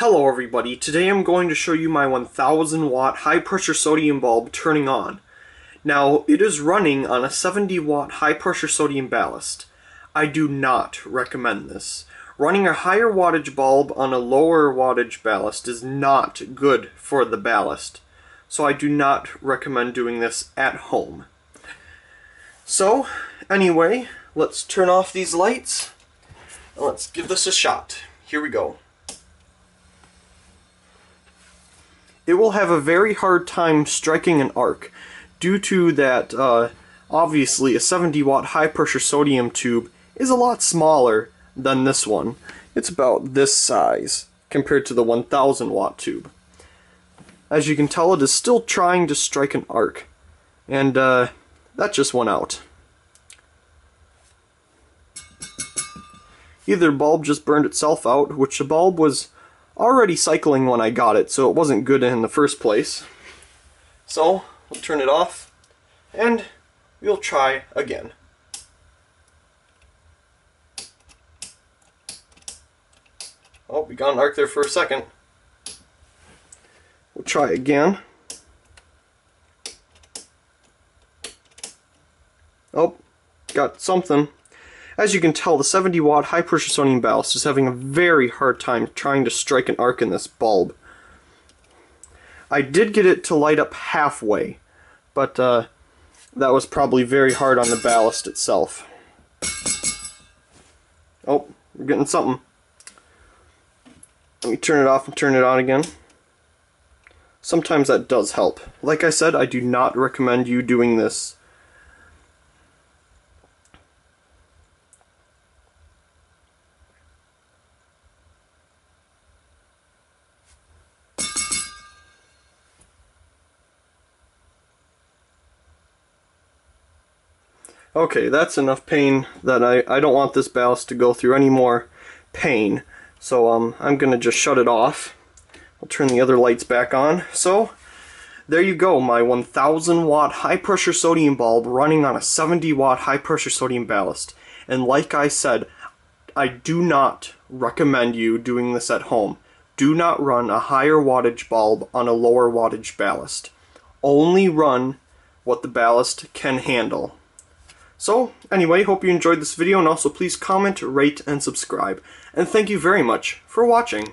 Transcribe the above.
Hello everybody, today I'm going to show you my 1000 watt high pressure sodium bulb turning on. Now it is running on a 70 watt high pressure sodium ballast. I do not recommend this. Running a higher wattage bulb on a lower wattage ballast is not good for the ballast. So I do not recommend doing this at home. So anyway, let's turn off these lights. Let's give this a shot. Here we go. It will have a very hard time striking an arc due to that uh, obviously a 70 watt high pressure sodium tube is a lot smaller than this one. It's about this size compared to the 1000 watt tube. As you can tell it is still trying to strike an arc and uh, that just went out. Either bulb just burned itself out, which the bulb was already cycling when I got it, so it wasn't good in the first place. So, we'll turn it off, and we'll try again. Oh, we got an arc there for a second. We'll try again. Oh, got something. As you can tell, the 70 watt high pressure sodium ballast is having a very hard time trying to strike an arc in this bulb. I did get it to light up halfway, but uh, that was probably very hard on the ballast itself. Oh, we're getting something. Let me turn it off and turn it on again. Sometimes that does help. Like I said, I do not recommend you doing this Okay, that's enough pain that I, I don't want this ballast to go through any more pain. So um, I'm going to just shut it off. I'll turn the other lights back on. So there you go, my 1000 watt high pressure sodium bulb running on a 70 watt high pressure sodium ballast. And like I said, I do not recommend you doing this at home. Do not run a higher wattage bulb on a lower wattage ballast. Only run what the ballast can handle. So, anyway, hope you enjoyed this video and also please comment, rate, and subscribe. And thank you very much for watching.